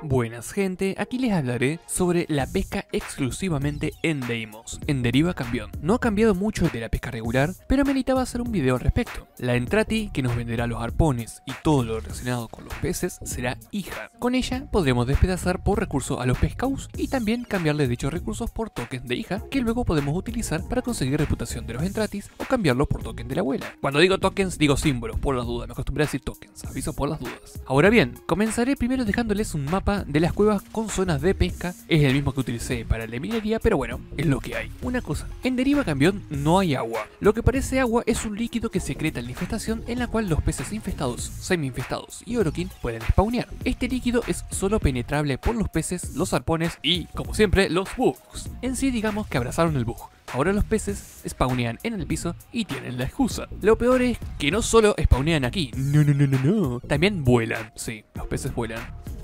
Buenas gente, aquí les hablaré sobre la pesca exclusivamente en Deimos, en Deriva Cambión. No ha cambiado mucho de la pesca regular, pero meritaba hacer un video al respecto. La Entrati, que nos venderá los arpones y todo lo relacionado con los peces, será hija. Con ella podremos despedazar por recursos a los pescaus y también cambiarle dichos recursos por tokens de hija, que luego podemos utilizar para conseguir reputación de los Entratis o cambiarlos por tokens de la abuela. Cuando digo tokens, digo símbolos, por las dudas, me acostumbré a decir tokens, aviso por las dudas. Ahora bien, comenzaré primero dejándoles un mapa de las cuevas con zonas de pesca es el mismo que utilicé para de minería, pero bueno, es lo que hay. Una cosa, en Deriva Cambión no hay agua. Lo que parece agua es un líquido que secreta la infestación en la cual los peces infestados, semi-infestados y orokin pueden spawnear. Este líquido es solo penetrable por los peces, los arpones y, como siempre, los bugs. En sí digamos que abrazaron el bug. Ahora los peces spawnean en el piso y tienen la excusa. Lo peor es que no solo spawnean aquí, no, no, no, no, no, también vuelan. Sí, los peces vuelan.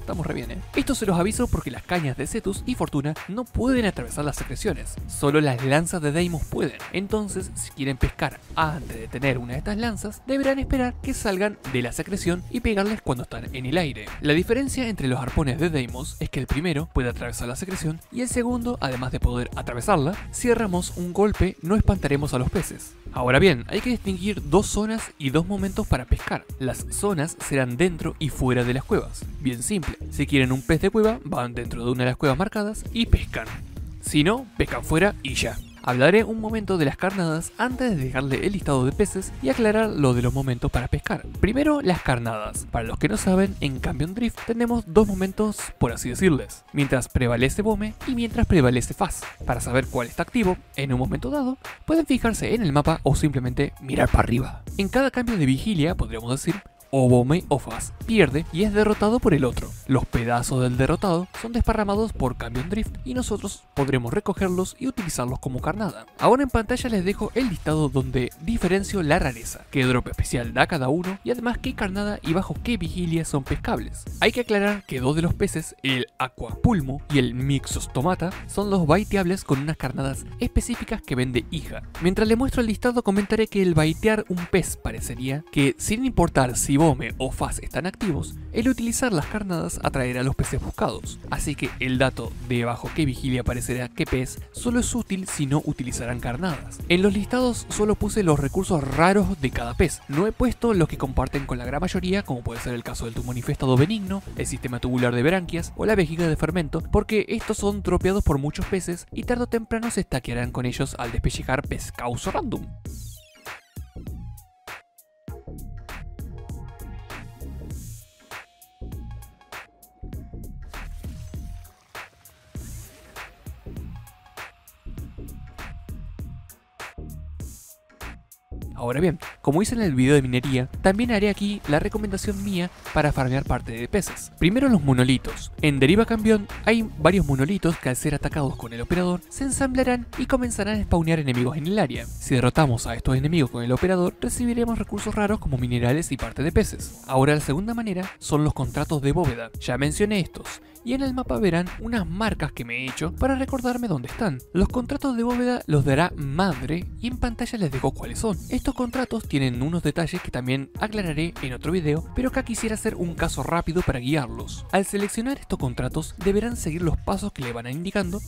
¿Eh? Esto se los aviso porque las cañas de Cetus y Fortuna no pueden atravesar las secreciones. Solo las lanzas de Deimos pueden. Entonces, si quieren pescar antes de tener una de estas lanzas, deberán esperar que salgan de la secreción y pegarles cuando están en el aire. La diferencia entre los arpones de Deimos es que el primero puede atravesar la secreción y el segundo, además de poder atravesarla, si erramos un golpe no espantaremos a los peces. Ahora bien, hay que distinguir dos zonas y dos momentos para pescar. Las zonas serán dentro y fuera de las cuevas. Bien simple, si quieren un pez de cueva, van dentro de una de las cuevas marcadas y pescan. Si no, pescan fuera y ya. Hablaré un momento de las carnadas antes de dejarle el listado de peces y aclarar lo de los momentos para pescar. Primero, las carnadas. Para los que no saben, en Campion Drift tenemos dos momentos, por así decirles. Mientras prevalece Bome y mientras prevalece Faz. Para saber cuál está activo, en un momento dado, pueden fijarse en el mapa o simplemente mirar para arriba. En cada cambio de vigilia, podríamos decir, o Bome o Faz pierde y es derrotado por el otro. Los pedazos del derrotado son desparramados por Camion Drift y nosotros podremos recogerlos y utilizarlos como carnada. Ahora en pantalla les dejo el listado donde diferencio la rareza, qué drop especial da cada uno y además qué carnada y bajo qué vigilia son pescables. Hay que aclarar que dos de los peces, el Aquapulmo y el Mixostomata, son los baiteables con unas carnadas específicas que vende hija. Mientras le muestro el listado comentaré que el baitear un pez parecería que sin importar si o Faz están activos, el utilizar las carnadas atraerá a los peces buscados, así que el dato de bajo qué vigilia aparecerá qué pez solo es útil si no utilizarán carnadas. En los listados solo puse los recursos raros de cada pez, no he puesto los que comparten con la gran mayoría como puede ser el caso del tumor infestado benigno, el sistema tubular de branquias o la vejiga de fermento, porque estos son tropeados por muchos peces y tarde o temprano se estaquearán con ellos al despellejar pescaus random. Ahora bien, como hice en el video de minería, también haré aquí la recomendación mía para farmear parte de peces. Primero los monolitos. En Deriva Cambión hay varios monolitos que al ser atacados con el operador se ensamblarán y comenzarán a spawnear enemigos en el área. Si derrotamos a estos enemigos con el operador, recibiremos recursos raros como minerales y parte de peces. Ahora la segunda manera son los contratos de bóveda. Ya mencioné estos, y en el mapa verán unas marcas que me he hecho para recordarme dónde están. Los contratos de bóveda los dará madre y en pantalla les dejo cuáles son. Estos contratos tienen unos detalles que también aclararé en otro video, pero acá quisiera hacer un caso rápido para guiarlos. Al seleccionar estos contratos deberán seguir los pasos que le van indicando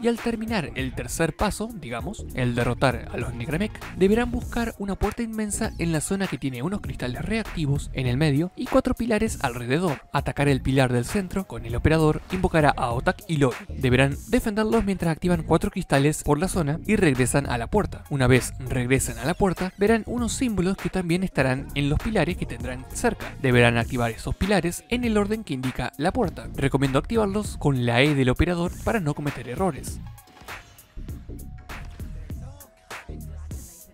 y al terminar el tercer paso, digamos, el derrotar a los Necramech, deberán buscar una puerta inmensa en la zona que tiene unos cristales reactivos en el medio y cuatro pilares alrededor. Atacar el pilar del centro con el operador invocará a Otak y Lori. Deberán defenderlos mientras activan cuatro cristales por la zona y regresan a la puerta. Una vez regresan a la puerta, verán unos símbolos que también estarán en los pilares que tendrán cerca. Deberán activar esos pilares en el orden que indica la puerta. Recomiendo activarlos con la E del operador para no cometer errores.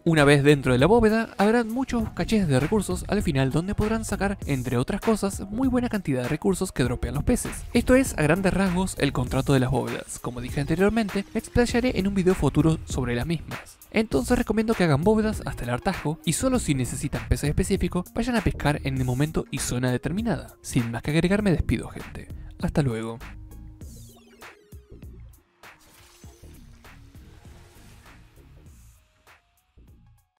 Una vez dentro de la bóveda, habrá muchos cachés de recursos al final donde podrán sacar, entre otras cosas, muy buena cantidad de recursos que dropean los peces. Esto es, a grandes rasgos, el contrato de las bóvedas. Como dije anteriormente, me explayaré en un video futuro sobre las mismas. Entonces recomiendo que hagan bóvedas hasta el hartazgo y solo si necesitan peces específicos, vayan a pescar en el momento y zona determinada. Sin más que agregar me despido gente. Hasta luego.